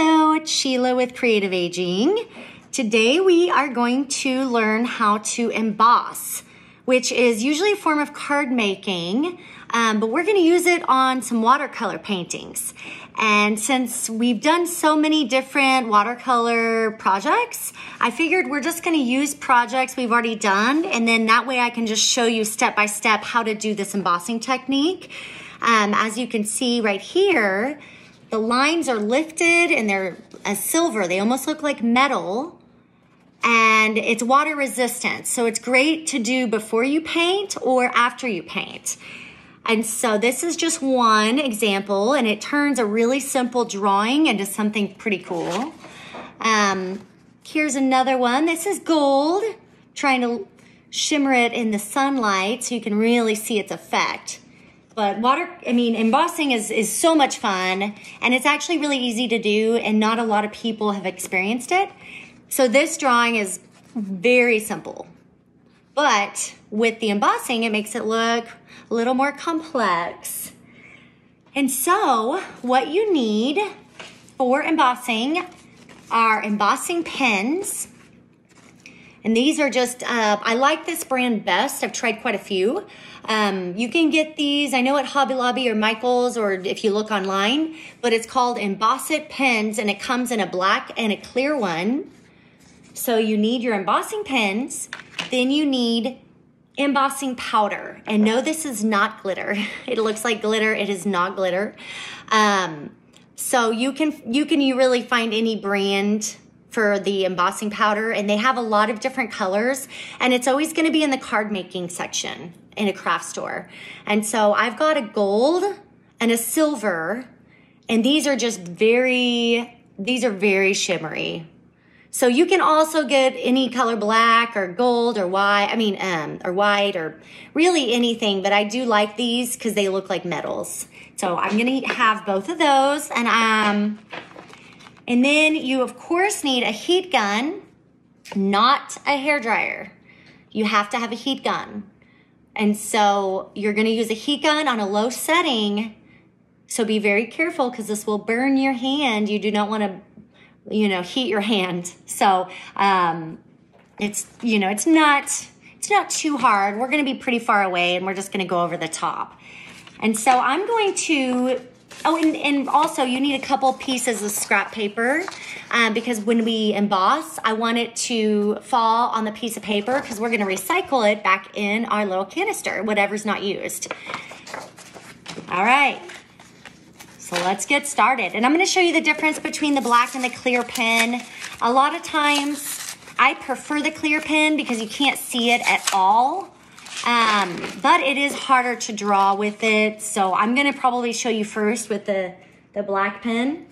Hello, it's Sheila with Creative Aging. Today we are going to learn how to emboss, which is usually a form of card making, um, but we're going to use it on some watercolor paintings. And since we've done so many different watercolor projects, I figured we're just going to use projects we've already done, and then that way I can just show you step by step how to do this embossing technique. Um, as you can see right here, the lines are lifted and they're a silver. They almost look like metal and it's water resistant. So it's great to do before you paint or after you paint. And so this is just one example and it turns a really simple drawing into something pretty cool. Um, here's another one. This is gold, trying to shimmer it in the sunlight so you can really see its effect. But water, I mean, embossing is, is so much fun and it's actually really easy to do and not a lot of people have experienced it. So this drawing is very simple, but with the embossing, it makes it look a little more complex. And so what you need for embossing are embossing pens. And these are just, uh, I like this brand best. I've tried quite a few. Um, you can get these, I know at Hobby Lobby or Michael's or if you look online, but it's called Emboss It Pens and it comes in a black and a clear one. So you need your embossing pens, then you need embossing powder. And no, this is not glitter. It looks like glitter, it is not glitter. Um, so you can, you can you really find any brand for the embossing powder and they have a lot of different colors and it's always going to be in the card making section in a craft store. And so I've got a gold and a silver and these are just very, these are very shimmery. So you can also get any color black or gold or white, I mean, um, or white or really anything, but I do like these because they look like metals. So I'm gonna have both of those and um, and then you, of course, need a heat gun, not a hair dryer. You have to have a heat gun. And so you're going to use a heat gun on a low setting. So be very careful because this will burn your hand. You do not want to, you know, heat your hand. So um, it's, you know, it's not, it's not too hard. We're going to be pretty far away and we're just going to go over the top. And so I'm going to Oh, and, and also you need a couple pieces of scrap paper um, because when we emboss, I want it to fall on the piece of paper because we're going to recycle it back in our little canister, whatever's not used. All right. So let's get started. And I'm going to show you the difference between the black and the clear pen. A lot of times I prefer the clear pen because you can't see it at all. Um, but it is harder to draw with it. So I'm gonna probably show you first with the, the black pen.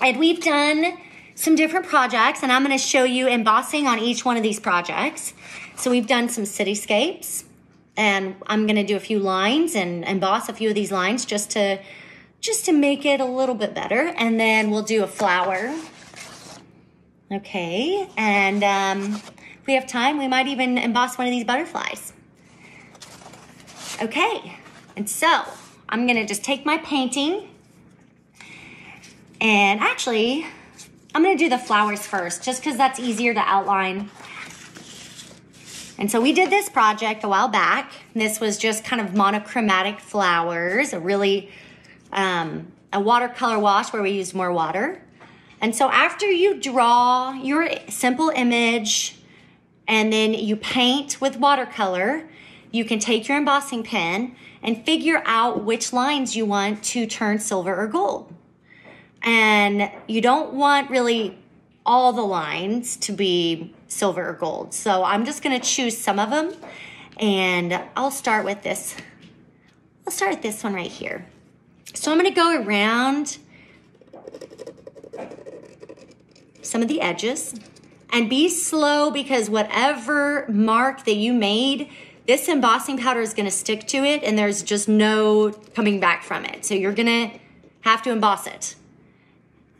And we've done some different projects and I'm gonna show you embossing on each one of these projects. So we've done some cityscapes and I'm gonna do a few lines and emboss a few of these lines just to just to make it a little bit better. And then we'll do a flower. Okay, and um, if we have time, we might even emboss one of these butterflies. Okay, and so I'm gonna just take my painting and actually, I'm gonna do the flowers first just because that's easier to outline. And so we did this project a while back. This was just kind of monochromatic flowers, a really, um, a watercolor wash where we used more water. And so after you draw your simple image and then you paint with watercolor, you can take your embossing pen and figure out which lines you want to turn silver or gold. And you don't want really all the lines to be silver or gold. So I'm just gonna choose some of them and I'll start with this. I'll start with this one right here. So I'm gonna go around some of the edges and be slow because whatever mark that you made, this embossing powder is gonna stick to it and there's just no coming back from it. So you're gonna have to emboss it.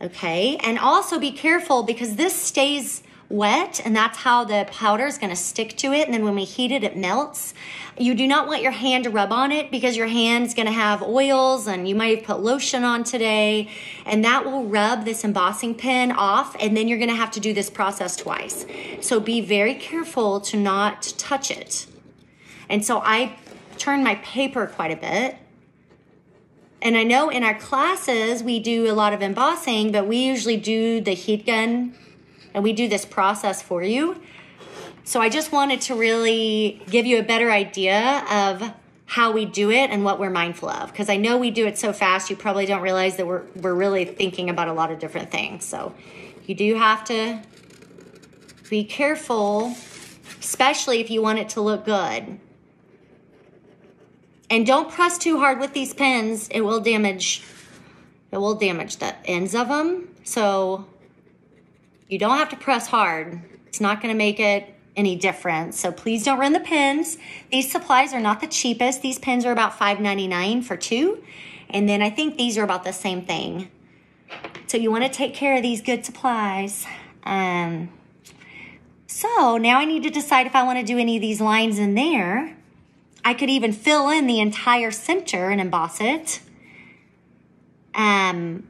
Okay, and also be careful because this stays wet and that's how the powder is going to stick to it and then when we heat it it melts you do not want your hand to rub on it because your hand's going to have oils and you might have put lotion on today and that will rub this embossing pen off and then you're going to have to do this process twice so be very careful to not touch it and so i turn my paper quite a bit and I know in our classes we do a lot of embossing, but we usually do the heat gun and we do this process for you. So I just wanted to really give you a better idea of how we do it and what we're mindful of because I know we do it so fast you probably don't realize that we're we're really thinking about a lot of different things. So you do have to be careful especially if you want it to look good. And don't press too hard with these pins. It will damage it will damage the ends of them. So you don't have to press hard. It's not going to make it any different. So please don't run the pins. These supplies are not the cheapest. These pins are about $5.99 for two. And then I think these are about the same thing. So you want to take care of these good supplies. Um, so now I need to decide if I want to do any of these lines in there. I could even fill in the entire center and emboss it. Um,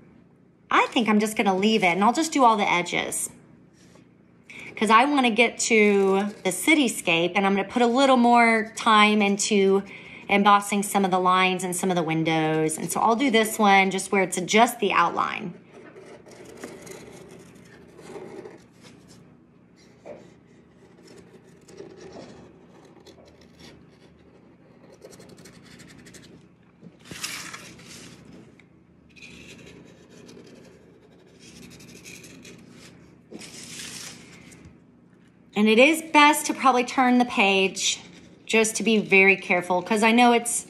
I think I'm just gonna leave it and I'll just do all the edges. Because I wanna get to the cityscape and I'm gonna put a little more time into embossing some of the lines and some of the windows. And so I'll do this one just where it's just the outline. And it is best to probably turn the page just to be very careful because I know it's,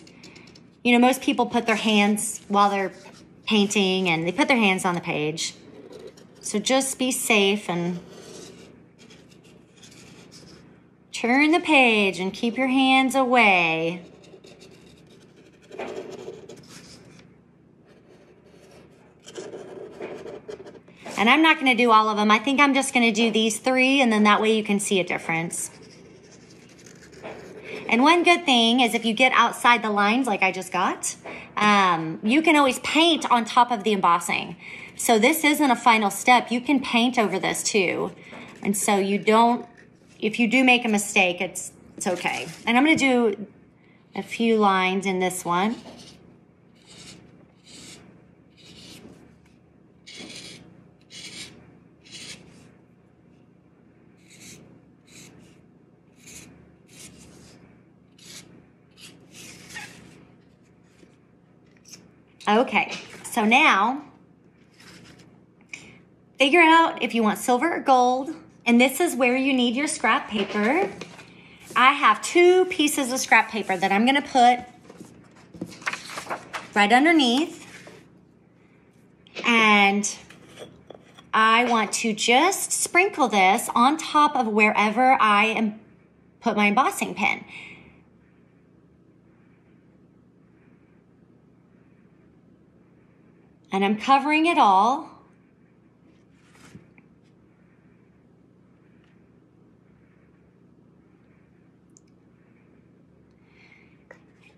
you know, most people put their hands while they're painting and they put their hands on the page. So just be safe and turn the page and keep your hands away. And I'm not gonna do all of them. I think I'm just gonna do these three and then that way you can see a difference. And one good thing is if you get outside the lines like I just got, um, you can always paint on top of the embossing. So this isn't a final step. You can paint over this too. And so you don't, if you do make a mistake, it's, it's okay. And I'm gonna do a few lines in this one. Okay, so now figure out if you want silver or gold, and this is where you need your scrap paper. I have two pieces of scrap paper that I'm gonna put right underneath, and I want to just sprinkle this on top of wherever I am put my embossing pen. And I'm covering it all.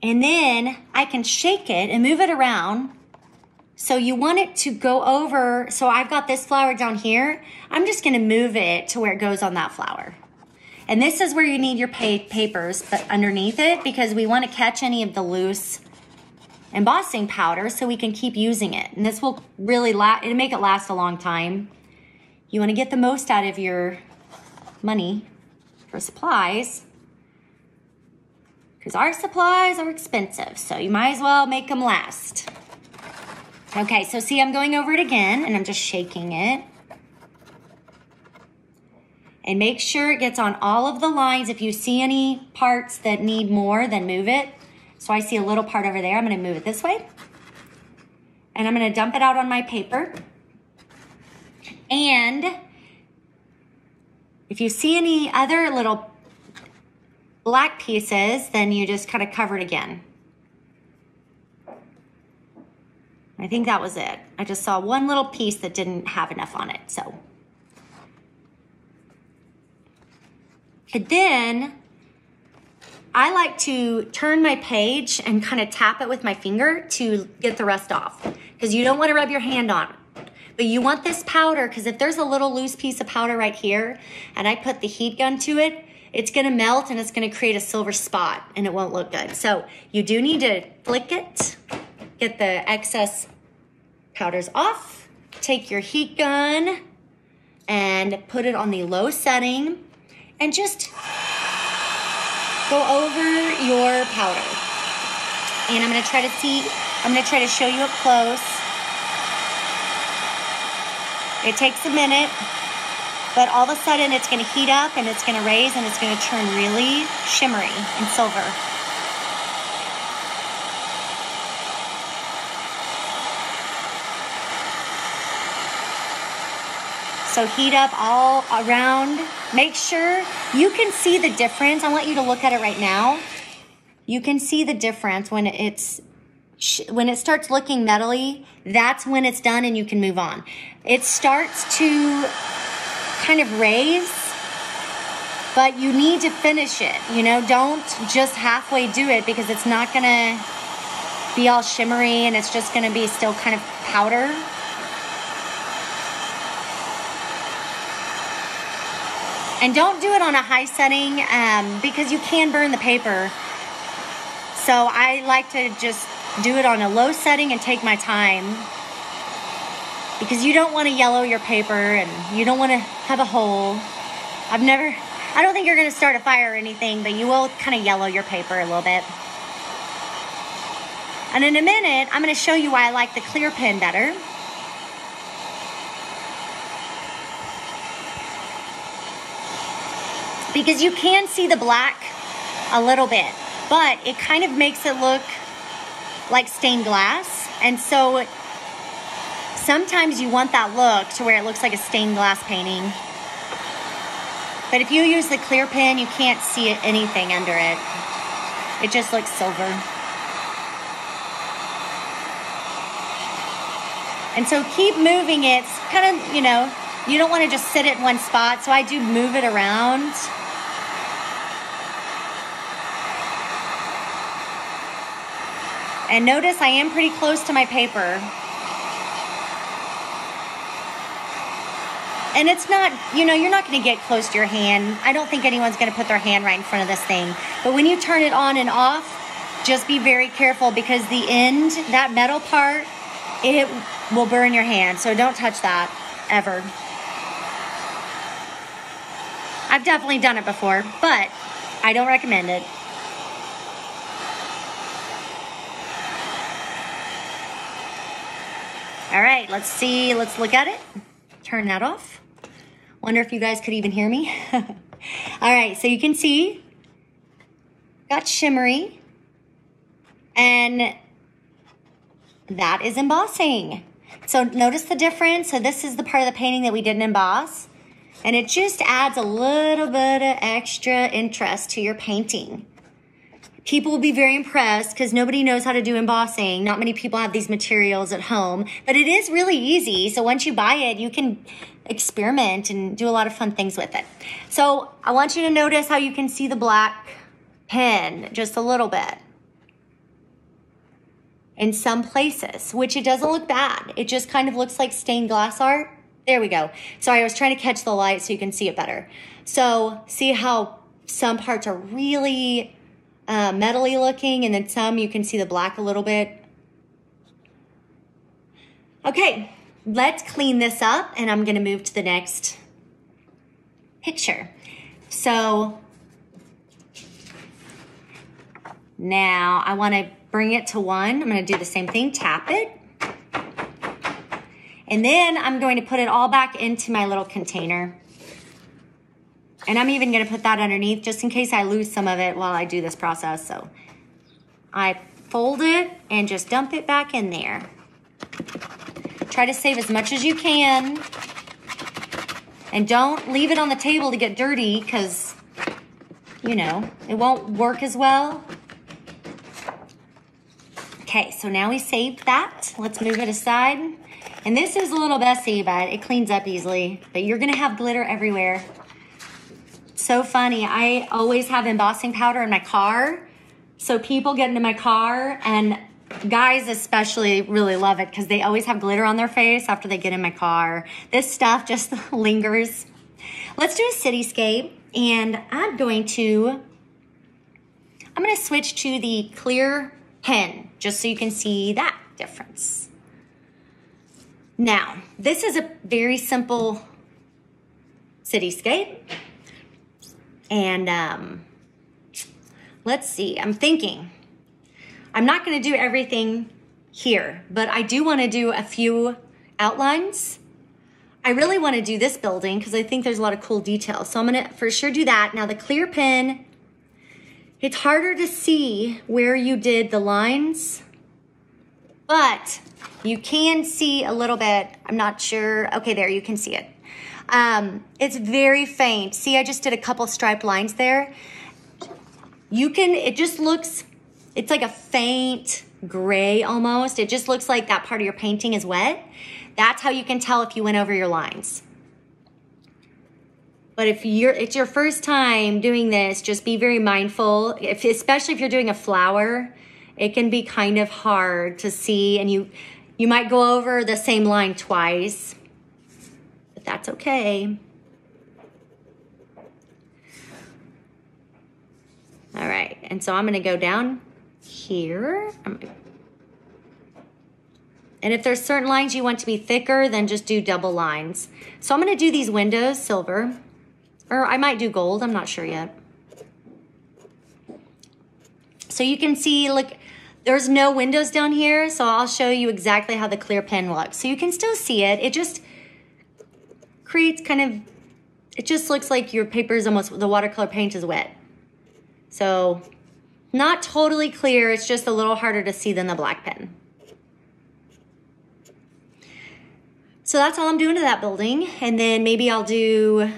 And then I can shake it and move it around. So you want it to go over. So I've got this flower down here. I'm just going to move it to where it goes on that flower. And this is where you need your papers but underneath it because we want to catch any of the loose embossing powder so we can keep using it. And this will really last, it'll make it last a long time. You wanna get the most out of your money for supplies because our supplies are expensive, so you might as well make them last. Okay, so see, I'm going over it again and I'm just shaking it. And make sure it gets on all of the lines. If you see any parts that need more, then move it. So I see a little part over there. I'm gonna move it this way. And I'm gonna dump it out on my paper. And if you see any other little black pieces, then you just kind of cover it again. I think that was it. I just saw one little piece that didn't have enough on it, so. And then I like to turn my page and kind of tap it with my finger to get the rust off because you don't want to rub your hand on it. But you want this powder because if there's a little loose piece of powder right here and I put the heat gun to it, it's gonna melt and it's gonna create a silver spot and it won't look good. So you do need to flick it, get the excess powders off, take your heat gun and put it on the low setting and just go over your powder. And I'm gonna try to see, I'm gonna try to show you up close. It takes a minute, but all of a sudden it's gonna heat up and it's gonna raise and it's gonna turn really shimmery and silver. So heat up all around. Make sure you can see the difference. I want you to look at it right now. You can see the difference when it's when it starts looking metally, that's when it's done and you can move on. It starts to kind of raise, but you need to finish it. You know, don't just halfway do it because it's not gonna be all shimmery and it's just gonna be still kind of powder. And don't do it on a high setting um, because you can burn the paper. So I like to just do it on a low setting and take my time because you don't want to yellow your paper and you don't want to have a hole. I've never, I don't think you're going to start a fire or anything, but you will kind of yellow your paper a little bit. And in a minute, I'm going to show you why I like the clear pen better. Because you can see the black a little bit, but it kind of makes it look like stained glass. And so sometimes you want that look to where it looks like a stained glass painting. But if you use the clear pen, you can't see anything under it. It just looks silver. And so keep moving it. It's kind of, you know, you don't want to just sit it in one spot. So I do move it around. And notice I am pretty close to my paper. And it's not, you know, you're not going to get close to your hand. I don't think anyone's going to put their hand right in front of this thing. But when you turn it on and off, just be very careful because the end, that metal part, it will burn your hand. So don't touch that ever. I've definitely done it before, but I don't recommend it. All right, let's see. Let's look at it. Turn that off. Wonder if you guys could even hear me. All right, so you can see, got shimmery, and that is embossing. So notice the difference. So this is the part of the painting that we didn't emboss. And it just adds a little bit of extra interest to your painting people will be very impressed because nobody knows how to do embossing. Not many people have these materials at home, but it is really easy. So once you buy it, you can experiment and do a lot of fun things with it. So I want you to notice how you can see the black pen just a little bit in some places, which it doesn't look bad. It just kind of looks like stained glass art. There we go. Sorry, I was trying to catch the light so you can see it better. So see how some parts are really uh, metally looking, and then some you can see the black a little bit. Okay, let's clean this up, and I'm gonna move to the next picture. So now I wanna bring it to one. I'm gonna do the same thing, tap it. And then I'm going to put it all back into my little container. And I'm even gonna put that underneath just in case I lose some of it while I do this process. So I fold it and just dump it back in there. Try to save as much as you can. And don't leave it on the table to get dirty because, you know, it won't work as well. Okay, so now we saved that. Let's move it aside. And this is a little messy, but it cleans up easily. But you're gonna have glitter everywhere. So funny. I always have embossing powder in my car. So people get into my car and guys especially really love it because they always have glitter on their face after they get in my car. This stuff just lingers. Let's do a cityscape and I'm going to, I'm going to switch to the clear pen just so you can see that difference. Now, this is a very simple cityscape. And um, let's see, I'm thinking. I'm not going to do everything here, but I do want to do a few outlines. I really want to do this building because I think there's a lot of cool details. So I'm going to for sure do that. Now the clear pen, it's harder to see where you did the lines, but you can see a little bit. I'm not sure. Okay, there, you can see it. Um, it's very faint. See, I just did a couple striped lines there. You can, it just looks, it's like a faint gray almost. It just looks like that part of your painting is wet. That's how you can tell if you went over your lines. But if you're, it's your first time doing this, just be very mindful, if, especially if you're doing a flower, it can be kind of hard to see and you, you might go over the same line twice but that's okay. All right, and so I'm gonna go down here. And if there's certain lines you want to be thicker, then just do double lines. So I'm gonna do these windows silver, or I might do gold, I'm not sure yet. So you can see, look, there's no windows down here, so I'll show you exactly how the clear pen looks. So you can still see it. It just, creates kind of, it just looks like your paper is almost, the watercolor paint is wet. So not totally clear, it's just a little harder to see than the black pen. So that's all I'm doing to that building. And then maybe I'll do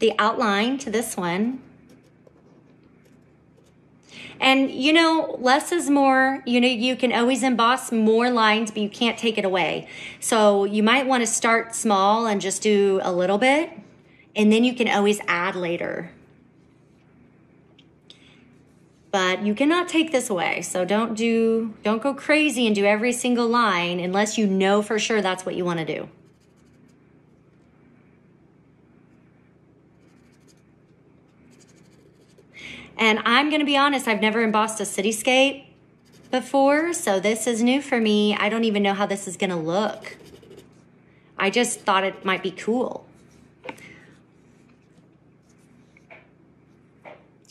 the outline to this one. And you know, less is more. You know, you can always emboss more lines, but you can't take it away. So you might want to start small and just do a little bit, and then you can always add later. But you cannot take this away. So don't do, don't go crazy and do every single line unless you know for sure that's what you want to do. And I'm going to be honest, I've never embossed a cityscape before, so this is new for me. I don't even know how this is going to look. I just thought it might be cool.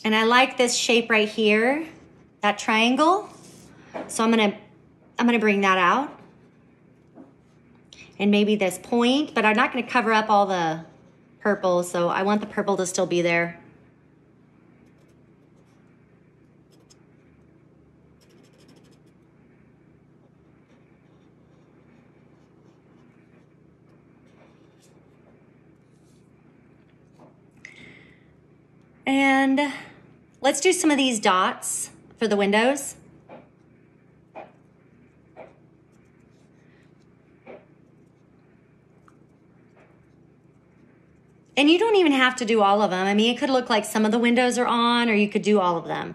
And I like this shape right here, that triangle. So I'm gonna, I'm gonna bring that out. And maybe this point, but I'm not gonna cover up all the purple, so I want the purple to still be there. And let's do some of these dots for the windows. And you don't even have to do all of them. I mean, it could look like some of the windows are on or you could do all of them.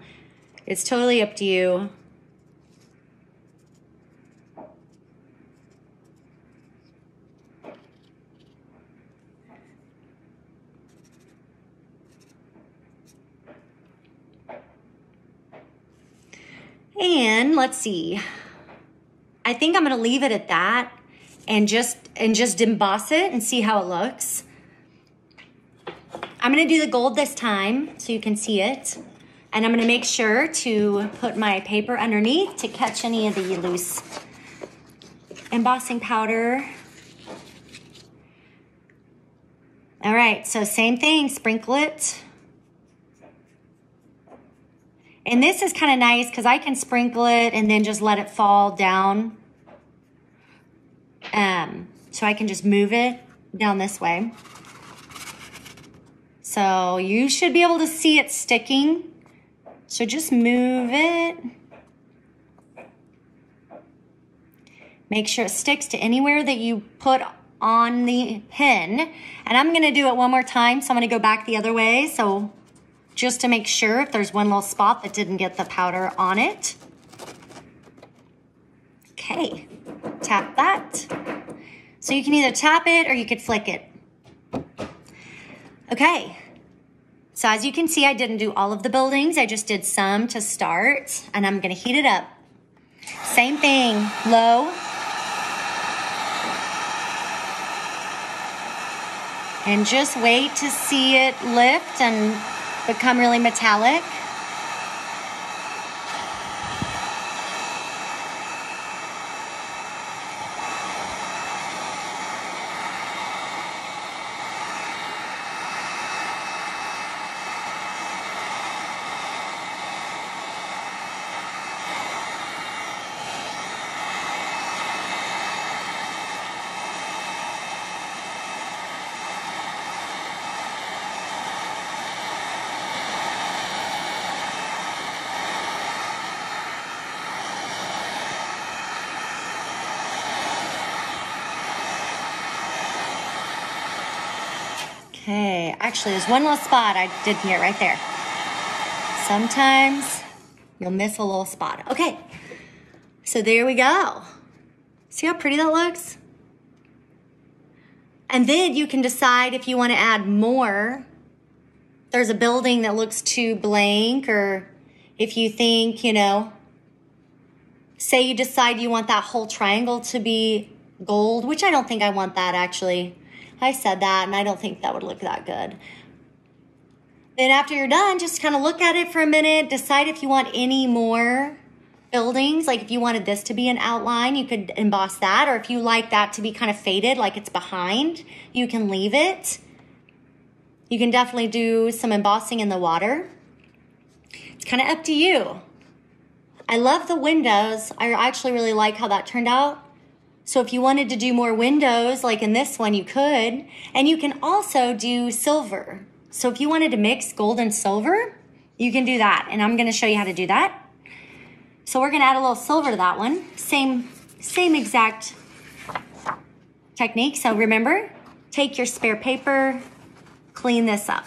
It's totally up to you. And let's see. I think I'm gonna leave it at that and just and just emboss it and see how it looks. I'm gonna do the gold this time so you can see it. And I'm gonna make sure to put my paper underneath to catch any of the loose embossing powder. All right, so same thing, sprinkle it. And this is kind of nice because I can sprinkle it and then just let it fall down. Um, so I can just move it down this way. So you should be able to see it sticking. So just move it. Make sure it sticks to anywhere that you put on the pin. And I'm gonna do it one more time. So I'm gonna go back the other way. So just to make sure if there's one little spot that didn't get the powder on it. Okay, tap that. So you can either tap it or you could flick it. Okay, so as you can see, I didn't do all of the buildings. I just did some to start and I'm gonna heat it up. Same thing, low. And just wait to see it lift and become really metallic. Okay, actually, there's one little spot I did here, right there. Sometimes you'll miss a little spot. Okay, so there we go. See how pretty that looks? And then you can decide if you want to add more. There's a building that looks too blank, or if you think, you know, say you decide you want that whole triangle to be gold, which I don't think I want that actually. I said that and I don't think that would look that good. Then after you're done, just kind of look at it for a minute, decide if you want any more buildings. Like if you wanted this to be an outline, you could emboss that. Or if you like that to be kind of faded, like it's behind, you can leave it. You can definitely do some embossing in the water. It's kind of up to you. I love the windows. I actually really like how that turned out. So if you wanted to do more windows, like in this one, you could. And you can also do silver. So if you wanted to mix gold and silver, you can do that. And I'm gonna show you how to do that. So we're gonna add a little silver to that one. Same, same exact technique. So remember, take your spare paper, clean this up.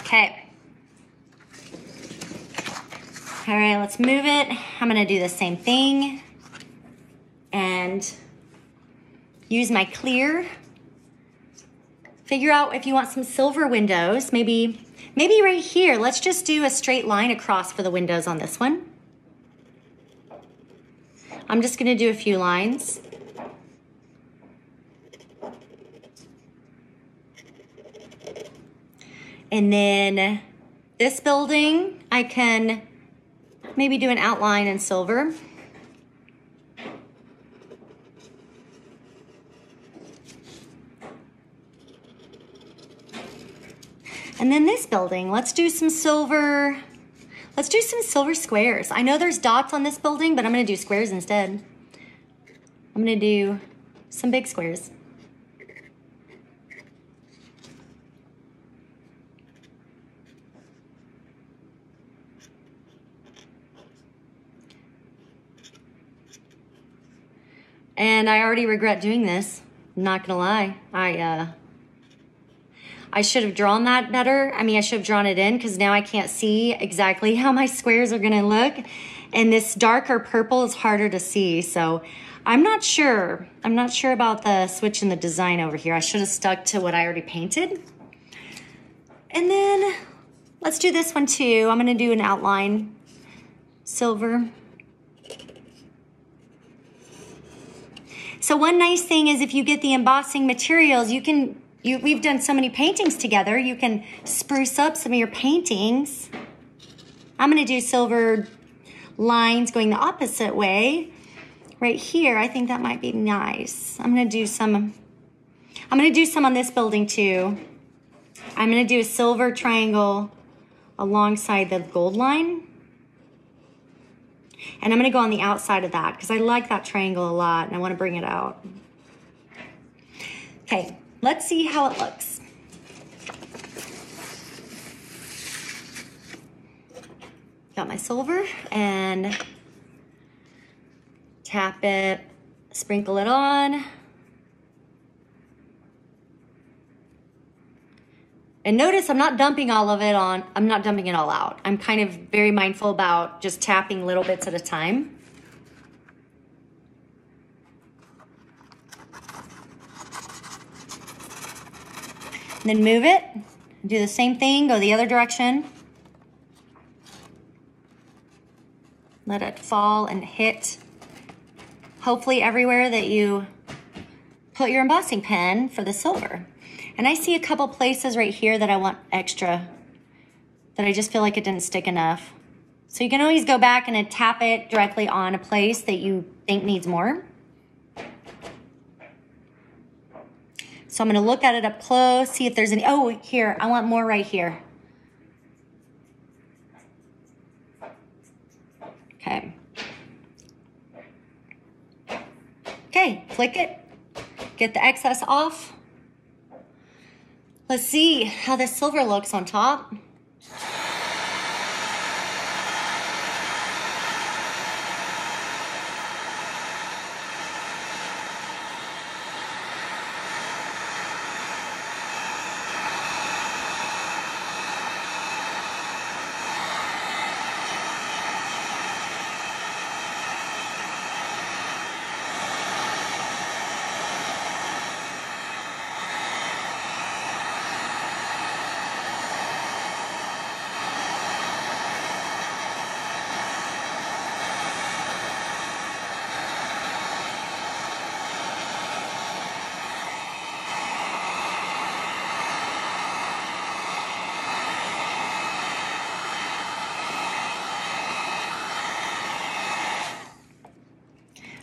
Okay. All right, let's move it. I'm gonna do the same thing and use my clear. Figure out if you want some silver windows, maybe, maybe right here. Let's just do a straight line across for the windows on this one. I'm just gonna do a few lines. And then this building, I can Maybe do an outline in silver. And then this building, let's do some silver, let's do some silver squares. I know there's dots on this building, but I'm gonna do squares instead. I'm gonna do some big squares. And I already regret doing this. I'm not gonna lie. I uh I should have drawn that better. I mean, I should have drawn it in because now I can't see exactly how my squares are gonna look. And this darker purple is harder to see. So I'm not sure. I'm not sure about the switch in the design over here. I should have stuck to what I already painted. And then let's do this one too. I'm gonna do an outline, silver. So one nice thing is if you get the embossing materials, you can, you, we've done so many paintings together, you can spruce up some of your paintings. I'm gonna do silver lines going the opposite way. Right here, I think that might be nice. I'm gonna do some, I'm gonna do some on this building too. I'm gonna do a silver triangle alongside the gold line. And I'm gonna go on the outside of that because I like that triangle a lot and I wanna bring it out. Okay, let's see how it looks. Got my silver and tap it, sprinkle it on. And notice I'm not dumping all of it on, I'm not dumping it all out. I'm kind of very mindful about just tapping little bits at a time. And then move it, do the same thing, go the other direction. Let it fall and hit hopefully everywhere that you put your embossing pen for the silver. And I see a couple places right here that I want extra, that I just feel like it didn't stick enough. So you can always go back and tap it directly on a place that you think needs more. So I'm gonna look at it up close, see if there's any, oh, here, I want more right here. Okay. Okay, flick it, get the excess off. Let's see how the silver looks on top.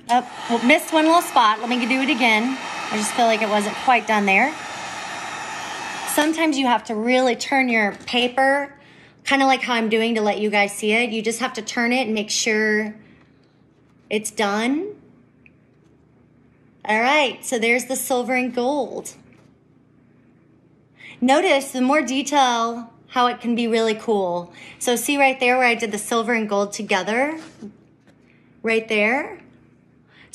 Oh, well, missed one little spot. Let me do it again. I just feel like it wasn't quite done there. Sometimes you have to really turn your paper, kind of like how I'm doing to let you guys see it. You just have to turn it and make sure it's done. All right, so there's the silver and gold. Notice the more detail, how it can be really cool. So see right there where I did the silver and gold together? Right there?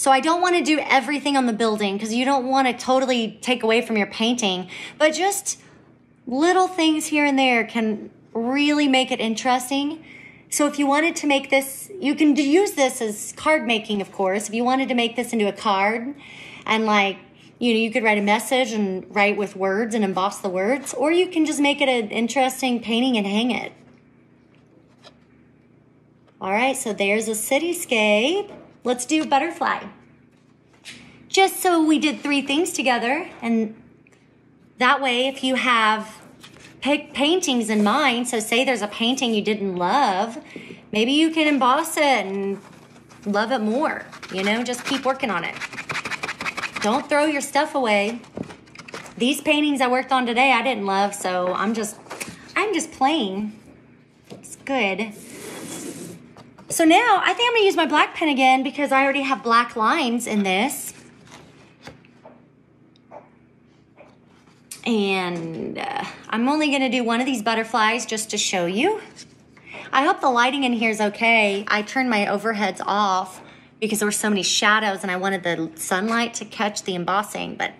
So I don't want to do everything on the building because you don't want to totally take away from your painting, but just little things here and there can really make it interesting. So if you wanted to make this, you can use this as card making, of course. If you wanted to make this into a card and like, you know, you could write a message and write with words and emboss the words, or you can just make it an interesting painting and hang it. All right, so there's a cityscape. Let's do butterfly. Just so we did three things together. And that way, if you have pick paintings in mind, so say there's a painting you didn't love, maybe you can emboss it and love it more. You know, just keep working on it. Don't throw your stuff away. These paintings I worked on today, I didn't love, so I'm just, I'm just playing. It's good. So now I think I'm gonna use my black pen again because I already have black lines in this. And uh, I'm only gonna do one of these butterflies just to show you. I hope the lighting in here is okay. I turned my overheads off because there were so many shadows and I wanted the sunlight to catch the embossing, but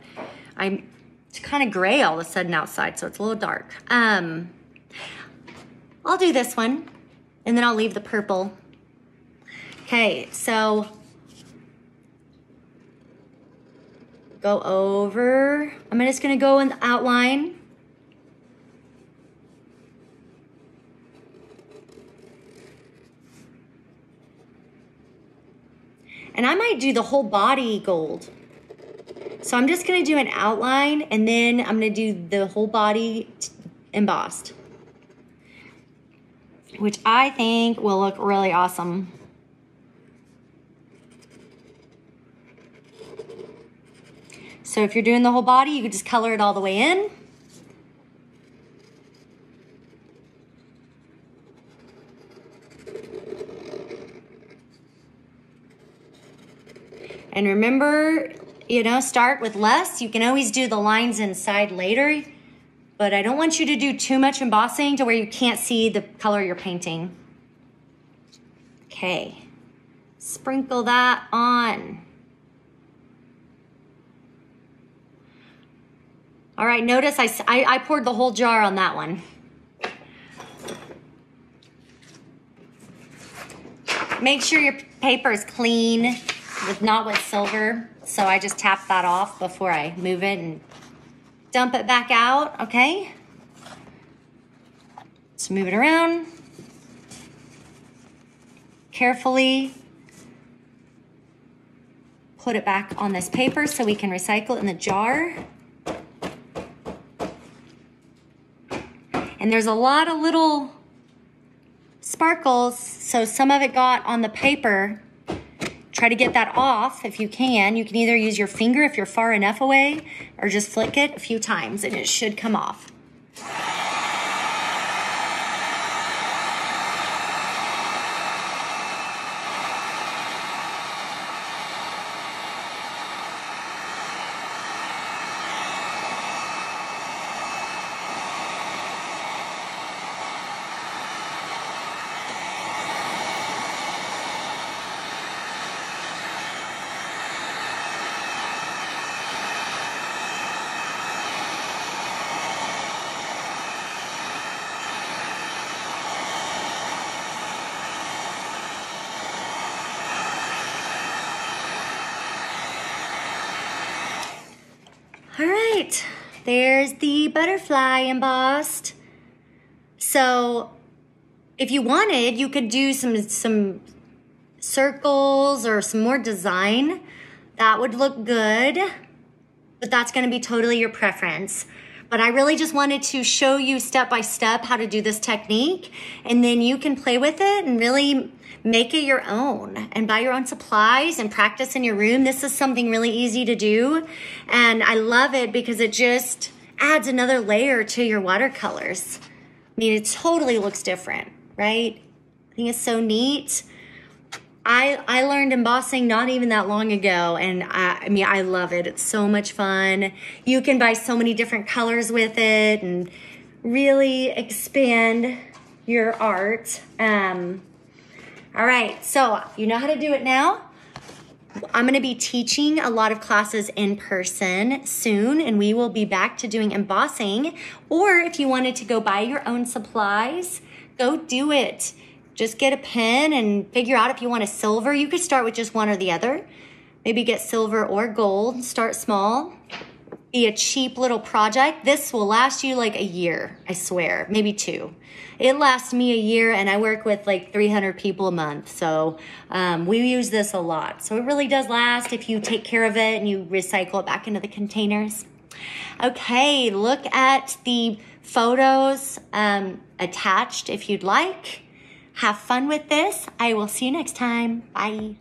I'm it's kind of gray all of a sudden outside, so it's a little dark. Um, I'll do this one and then I'll leave the purple Okay, so go over. I'm just gonna go in the outline. And I might do the whole body gold. So I'm just gonna do an outline and then I'm gonna do the whole body embossed. Which I think will look really awesome. So if you're doing the whole body, you could just color it all the way in. And remember, you know, start with less. You can always do the lines inside later, but I don't want you to do too much embossing to where you can't see the color you're painting. Okay, Sprinkle that on. All right, notice I, I, I poured the whole jar on that one. Make sure your paper is clean, with not with silver. So I just tap that off before I move it and dump it back out, okay? Let's move it around. Carefully put it back on this paper so we can recycle it in the jar. And there's a lot of little sparkles, so some of it got on the paper. Try to get that off if you can. You can either use your finger if you're far enough away or just flick it a few times and it should come off. All right, there's the butterfly embossed. So if you wanted, you could do some, some circles or some more design. That would look good, but that's gonna be totally your preference. But I really just wanted to show you step by step how to do this technique and then you can play with it and really make it your own and buy your own supplies and practice in your room. This is something really easy to do. And I love it because it just adds another layer to your watercolors. I mean, it totally looks different, right? I think it's so neat. I, I learned embossing not even that long ago, and I, I, mean, I love it. It's so much fun. You can buy so many different colors with it and really expand your art. Um, all right, so you know how to do it now. I'm going to be teaching a lot of classes in person soon, and we will be back to doing embossing. Or if you wanted to go buy your own supplies, go do it. Just get a pen and figure out if you want a silver. You could start with just one or the other. Maybe get silver or gold. Start small be a cheap little project. This will last you like a year, I swear, maybe two. It lasts me a year and I work with like 300 people a month. So um, we use this a lot. So it really does last if you take care of it and you recycle it back into the containers. Okay, look at the photos um, attached if you'd like. Have fun with this. I will see you next time. Bye.